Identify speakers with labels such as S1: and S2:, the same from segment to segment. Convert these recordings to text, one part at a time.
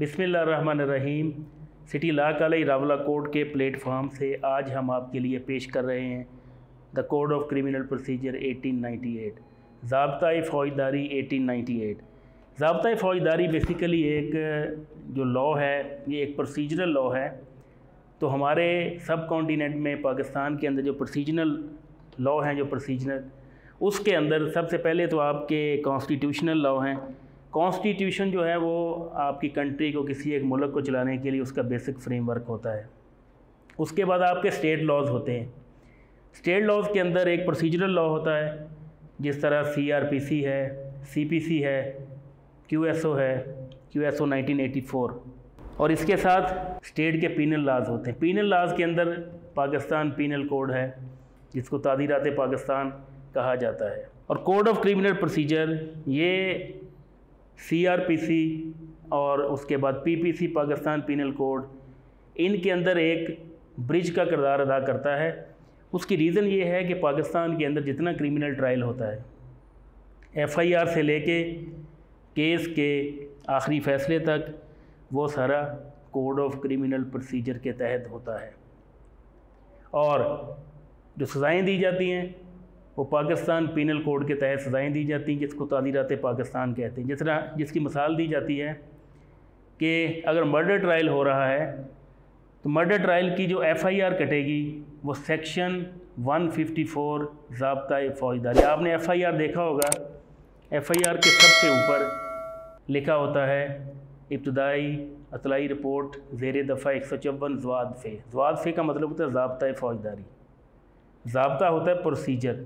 S1: بسم اللہ الرحمن الرحیم۔ سٹی لا کالج راولہ کوڈ کے پلیٹ فارم سے آج ہم آپ کے لیے پیش کر رہے ہیں۔ The code of criminal procedure eighteen ninety eight ضابطۂ فوجداری ایٹین نائنٹی ایٹ ضابطۂ فوجداری بیسیکلی ایک جو لاء ہے، یہ ایک پروسیجرل لاء ہے۔ تو ہمارے سب کانٹیننٹ میں، پاکستان کے اندر جو پروسیجنل لاء ہیں، جو پروسیجنل اس کے اندر سب سے پہلے تو آپ کے کانسٹیٹیوشنل لاء ہیں۔ کانسٹیٹیوشن جو ہے وہ آپ کی کنٹری کو کسی ایک ملک کو چلانے کے لیے اس کا بیسک فریم ورک ہوتا ہے۔ اس کے بعد آپ کے اسٹیٹ لاز ہوتے ہیں۔ اسٹیٹ لاز کے اندر ایک پروسیجرل لا ہوتا ہے، جس طرح سی آر پی سی ہے سی پی سی ہے کیو ایس او ہے Q S O nineteen eighty four اور اس کے ساتھ اسٹیٹ کے پینل لاز ہوتے ہیں۔ پینل لاز کے اندر پاکستان پینل کوڈ ہے، جس کو تعدیرات پاکستان کہا جاتا ہے۔ اور کوڈ آف کریمنل پروسیجر یہ سی آر پی سی اور اس کے بعد P P C Pakistan penal code ان کے اندر ایک برج کا کردار ادا کرتا ہے۔ اس کی ریزن یہ ہے کہ پاکستان کے اندر جتنا کریمنل ٹرائل ہوتا ہے ایف آئی آر سے لے کے کیس کے آخری فیصلے تک، وہ سارا کوڈ آف کریمنل پروسیجر کے تحت ہوتا ہے۔ اور جو سزائیں دی جاتی ہیں وہ پاکستان پینل کوڈ کے تحت سزائیں دی جاتی ہیں، جس کو تعدیرات پاکستان کہتے ہیں۔ جس طرح جس کی مثال دی جاتی ہے کہ اگر مرڈر ٹرائل ہو رہا ہے، تو مرڈر ٹرائل کی جو ایف آئی آر کٹے گی، وہ سیکشن ون ففٹی فور ضابطۂ فوجداری جی، آپ نے ایف آئی آر دیکھا ہوگا۔ ایف آئی آر کے سب سے اوپر لکھا ہوتا ہے، ابتدائی اطلاعی رپورٹ زیر دفعہ ایک سو چون زواد فے۔ زواد فے کا مطلب ہوتا ہے ضابطۂ فوجداری۔ ضابطہ ہوتا ہے پروسیجر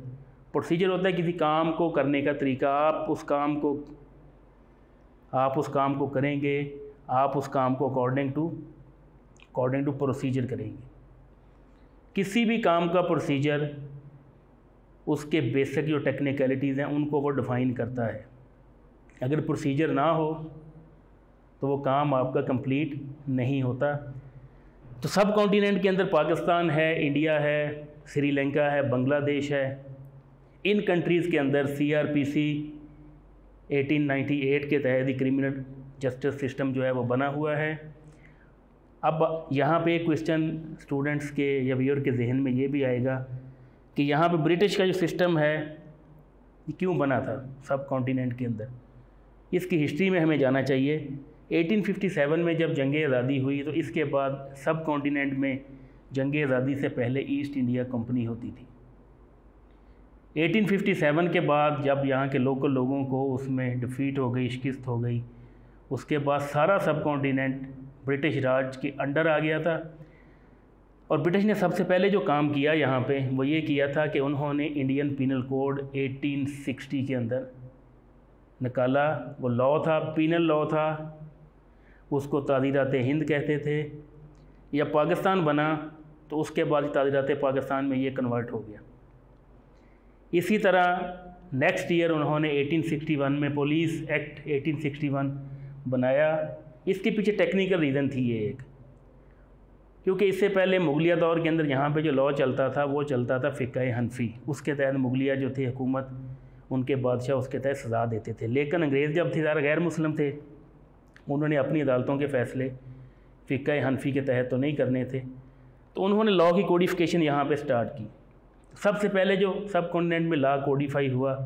S1: پروسیجر ہوتا ہے کسی کام کو کرنے کا طریقہ. آپ اس کام کو آپ اس کام کو کریں گے. آپ اس کام کو according to according to procedure کریں گے. کسی بھی کام کا پروسیجر اس کے بیسک جو ٹیکنیکلٹیز ہیں ان کو وہ ڈیفائن کرتا ہے. اگر پروسیجر نہ ہو تو وہ کام آپ کا کمپلیٹ نہیں ہوتا. تو سب کانٹیننٹ کے اندر پاکستان ہے، انڈیا ہے سری لنکا ہے، بنگلہ دیش ہے۔ ان کنٹریز کے اندر C R P C eighteen ninety eight کے تحت ہی کریمنل جسٹس سسٹم جو ہے وہ بنا ہوا ہے۔ اب یہاں پہ ایک کوشچن اسٹوڈنٹس کے یا ویور کے ذہن میں یہ بھی آئے گا کہ یہاں پہ برٹش کا جو سسٹم ہے، یہ کیوں بنا تھا سب کانٹیننٹ کے اندر؟ اس کی ہسٹری میں ہمیں جانا چاہیے۔ ایٹین ففٹی سیون میں جب جنگ آزادی ہوئی تو اس کے بعد سب کانٹیننٹ میں جنگ آزادی سے پہلے ایسٹ انڈیا کمپنی ہوتی تھی۔ ایٹین ففٹی سیون کے بعد جب یہاں کے لوکل لوگوں کو اس میں ڈفیٹ ہو گئی، شکست ہو گئی، اس کے بعد سارا سب کانٹیننٹ برٹش راج کے انڈر آ گیا تھا۔ اور برٹش نے سب سے پہلے جو کام کیا یہاں پہ، وہ یہ کیا تھا کہ انہوں نے Indian penal code eighteen sixty کے اندر نکالا۔ وہ لاء تھا پینل لاء تھا۔ اس کو تعدیرات ہند کہتے تھے یا پاکستان بنا۔ تو اس کے بعد تعدیرات پاکستان میں یہ کنورٹ ہو گیا۔ اسی طرح نیکسٹ ایئر انہوں نے ایٹین سکسٹی ون میں police act eighteen sixty one بنایا۔ اس کے پیچھے ٹیکنیکل ریزن تھی یہ ایک۔ کیونکہ اس سے پہلے مغلیہ دور کے اندر یہاں پہ جو لاء چلتا تھا، وہ چلتا تھا فقہ حنفی۔ اس کے تحت مغلیہ جو تھی حکومت، ان کے بادشاہ اس کے تحت سزا دیتے تھے۔ لیکن انگریز جب تھے زیادہ غیر مسلم تھے۔ انہوں نے اپنی عدالتوں کے فیصلے فقہ حنفی کے تحت تو نہیں کرنے تھے۔ تو انہوں نے لاء کی کوڈیفکیشن یہاں پہ سٹارٹ کی۔ سب سے پہلے جو سب کانٹیننٹ میں لا کوڈیفائی ہوا،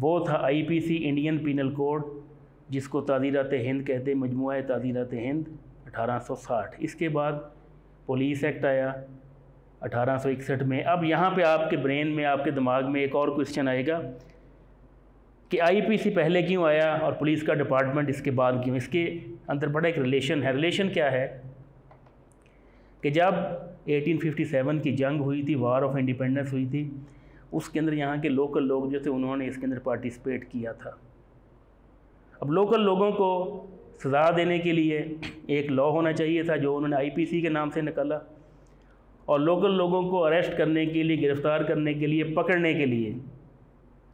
S1: وہ تھا I P C Indian penal code جس کو تعدیرات ہند کہتے مجموعہ تعدیرات ہند، اٹھارہ سو ساٹھ۔ اس کے بعد پولیس ایکٹ آیا، اٹھارہ سو اکسٹھ میں۔ اب یہاں پہ آپ کے برین میں، آپ کے دماغ میں ایک اور کوشچن آئے گا کہ آئی پی سی پہلے کیوں آیا اور پولیس کا ڈپارٹمنٹ اس کے بعد کیوں؟ اس کے اندر بڑا ایک ریلیشن ہے۔ ریلیشن کیا ہے؟ کہ جب ایٹین ففٹی سیون کی جنگ ہوئی تھی وار آف انڈیپینڈنس ہوئی تھی، اس کے اندر یہاں کے لوکل لوگ جو تھے، انہوں نے اس کے اندر پارٹیسپیٹ کیا تھا۔ اب لوکل لوگوں کو سزا دینے کے لیے ایک لا ہونا چاہیے تھا، جو انہوں نے آئی پی سی کے نام سے نکالا۔ اور لوکل لوگوں کو اریسٹ کرنے کے لیے، گرفتار کرنے کے لیے، پکڑنے کے لیے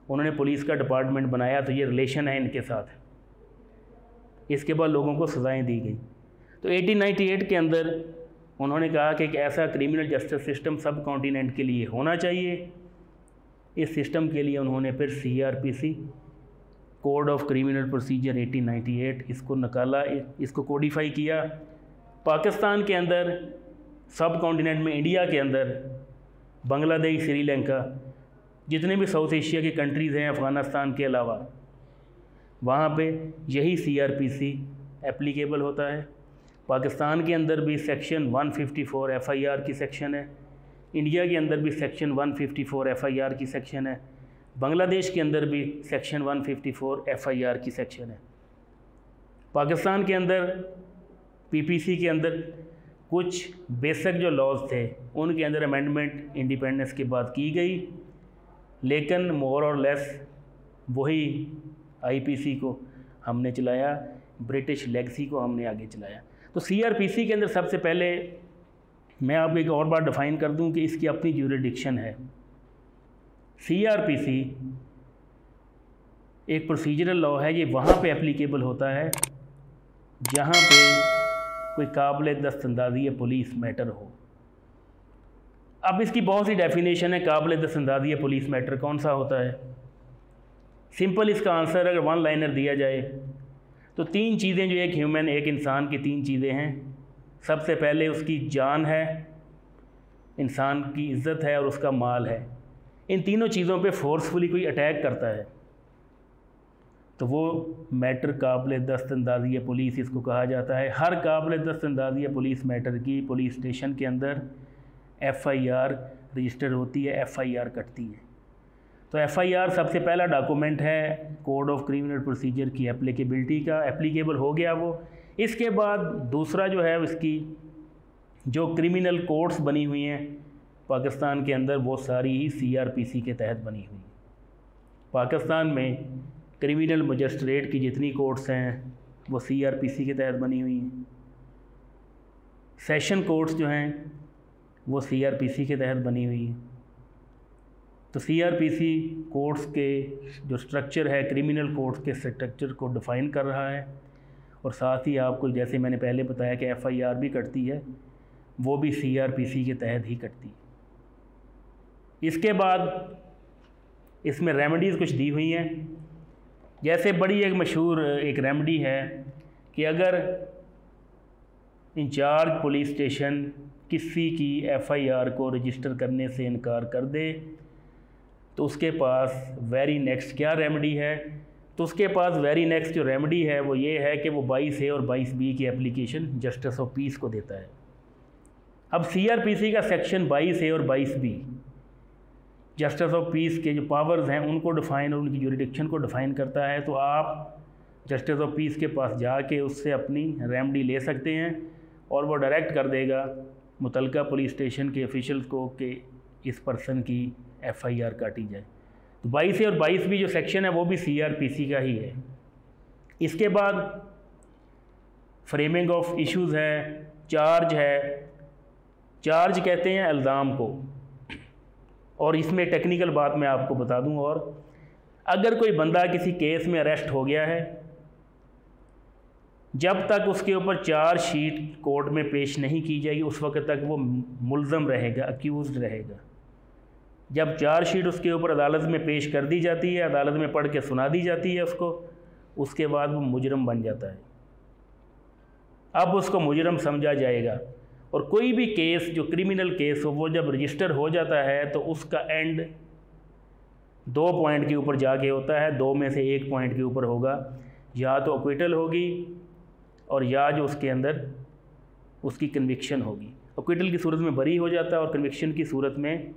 S1: انہوں نے پولیس کا ڈپارٹمنٹ بنایا تو یہ ریلیشن ہے ان کے ساتھ۔ اس کے بعد لوگوں کو سزائیں دی گئیں۔ تو ایٹین نائنٹی ایٹ کے اندر انہوں نے کہا کہ ایک ایسا criminal justice system subcontinent کے لیے ہونا چاہیے۔ اس سسٹم کے لیے انہوں نے پھر C R P C code of criminal procedure eighteen ninety eight اس کو نکالا، اس کو کوڈیفائی کیا۔ پاکستان کے اندر، سب کانٹیننٹ میں انڈیا کے اندر بنگلہ دیش سری لنکا، جتنے بھی ساؤتھ ایشیا کی کنٹریز ہیں، افغانستان کے علاوہ، وہاں پہ یہی سی آر پی سی اپلیکیبل ہوتا ہے۔ پاکستان کے اندر بھی section one fifty four F I R کی سیکشن ہے۔ انڈیا کے اندر بھی section one fifty four F I R کی سیکشن ہے۔ بنگلہ دیش کے اندر بھی section one fifty four F I R کی سیکشن ہے۔ پاکستان کے اندر پی پی سی کے اندر کچھ بیسک جو لاز تھے، ان کے اندر امینڈمنٹ انڈیپینڈنس کے بعد کی گئی۔ لیکن مور اور لیس وہی آئی پی سی کو ہم نے چلایا برٹش لیگسی کو ہم نے آگے چلایا۔ تو سی آر پی سی کے اندر سب سے پہلے میں آپ کو ایک اور بار ڈیفائن کر دوں کہ اس کی اپنی جوریڈکشن ہے۔ سی آر پی سی ایک پروسیجرل لا ہے، یہ وہاں پہ اپلیکیبل ہوتا ہے جہاں پہ کوئی قابل دست اندازی پولیس میٹر ہو۔ اب اس کی بہت سی ڈیفینیشن ہے، قابل دست اندازی پولیس میٹر کون سا ہوتا ہے؟ سمپل اس کا آنسر اگر ون لائنر دیا جائے تو تین چیزیں جو ایک ہیومن ایک انسان کی تین چیزیں ہیں۔ سب سے پہلے اس کی جان ہے، انسان کی عزت ہے اور اس کا مال ہے۔ ان تینوں چیزوں پہ فورسفلی کوئی اٹیک کرتا ہے۔ تو وہ میٹر قابل دست اندازی پولیس اس کو کہا جاتا ہے۔ ہر قابل دست اندازی پولیس میٹر کی پولیس اسٹیشن کے اندر ایف آئی آر رجسٹر ہوتی ہے ایف آئی آر کٹتی ہے۔ تو ایف آئی آر سب سے پہلا ڈاکومنٹ ہے کوڈ آف کریمنل پروسیجر کی اپلیکیبلٹی کا اپلیکیبل ہو گیا وہ۔ اس کے بعد دوسرا جو ہے اس کی جو کریمنل کورٹس بنی ہوئی ہیں، پاکستان کے اندر وہ ساری ہی سی آر پی سی کے تحت بنی ہوئی۔ پاکستان میں کریمنل مجسٹریٹ کی جتنی کورٹس ہیں، وہ سی آر پی سی کے تحت بنی ہوئی ہیں۔ سیشن کورٹس جو ہیں، وہ سی آر پی سی کے تحت بنی ہوئی ہیں۔ تو سی آر پی سی کورٹس کے جو سٹرکچر ہے کریمنل کورٹس کے سٹرکچر کو ڈیفائن کر رہا ہے اور ساتھ ہی آپ کو جیسے میں نے پہلے بتایا کہ ایف آئی آر بھی کٹتی ہے، وہ بھی سی آر پی سی کے تحت ہی کٹتی ہے۔ اس کے بعد اس میں ریمیڈیز کچھ دی ہوئی ہیں۔ جیسے بڑی ایک مشہور ایک ریمیڈی ہے کہ اگر انچارج پولیس اسٹیشن کسی کی ایف آئی آر کو رجسٹر کرنے سے انکار کر دے تو اس کے پاس ویری نیکسٹ کیا ریمیڈی ہے؟ تو اس کے پاس ویری نیکسٹ جو ریمیڈی ہے وہ یہ ہے کہ وہ بائیس اے اور بائیس بی کی اپلیکیشن جسٹس آف پیس کو دیتا ہے۔ اب سی آر پی سی کا سیکشن بائیس اے اور بائیس بی جسٹس آف پیس کے جو پاورز ہیں ان کو ڈیفائن اور ان کی جوریڈکشن کو ڈیفائن کرتا ہے۔ تو آپ جسٹس آف پیس کے پاس جا کے اس سے اپنی ریمڈی لے سکتے ہیں اور وہ ڈائریکٹ کر دے گا متعلقہ پولیس اسٹیشن کے افیشلز کو کہ اس پرسن کی ایف آئی آر کاٹی جائے۔ تو بائیس اور بائیس بھی جو سیکشن ہے وہ بھی سی آر پی سی کا ہی ہے۔ اس کے بعد فریمنگ آف ایشوز ہے، چارج ہے۔ چارج کہتے ہیں الزام کو۔ اور اس میں ٹیکنیکل بات میں آپ کو بتا دوں۔ اور اگر کوئی بندہ کسی کیس میں اریسٹ ہو گیا ہے، جب تک اس کے اوپر چارج شیٹ کورٹ میں پیش نہیں کی جائے گی، اس وقت تک وہ ملزم رہے گا اکیوزڈ رہے گا۔ جب چارج شیٹ اس کے اوپر عدالت میں پیش کر دی جاتی ہے، عدالت میں پڑھ کے سنا دی جاتی ہے اس کو، اس کے بعد وہ مجرم بن جاتا ہے۔ اب اس کو مجرم سمجھا جائے گا۔ اور کوئی بھی کیس جو کرمنل کیس ہو، وہ جب رجسٹر ہو جاتا ہے تو اس کا اینڈ دو پوائنٹ کے اوپر جا کے ہوتا ہے، دو میں سے ایک پوائنٹ کے اوپر ہوگا۔ یا تو اکویٹل ہوگی اور یا جو اس کے اندر اس کی کنوکشن ہوگی۔ اکویٹل کی صورت میں بری ہو جاتا ہے اور کنوکشن کی صورت میں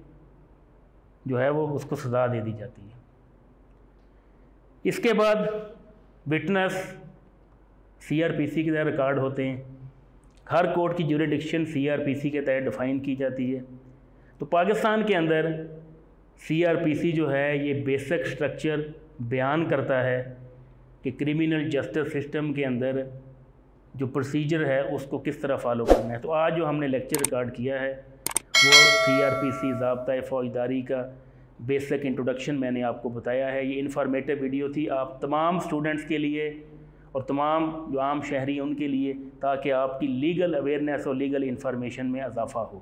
S1: جو ہے وہ اس کو سزا دے دی جاتی ہے۔ اس کے بعد وٹنس سی آر پی سی کے تحت ریکارڈ ہوتے ہیں۔ ہر کورٹ کی jurisdiction C R P C کے تحت ڈیفائن کی جاتی ہے۔ تو پاکستان کے اندر سی آر پی سی جو ہے یہ بیسک سٹرکچر بیان کرتا ہے کہ کرمنل جسٹس سسٹم کے اندر جو پروسیجر ہے اس کو کس طرح فالو کرنا ہے۔ تو آج جو ہم نے لیکچر ریکارڈ کیا ہے وہ سی آر پی سی ضابطۂ فوجداری کا بیسک انٹروڈکشن میں نے آپ کو بتایا ہے۔ یہ انفارمیٹیو ویڈیو تھی۔ آپ تمام اسٹوڈنٹس کے لیے اور تمام جو عام شہری ان کے لیے تاکہ آپ کی لیگل اویئرنیس اور لیگل انفارمیشن میں اضافہ ہو۔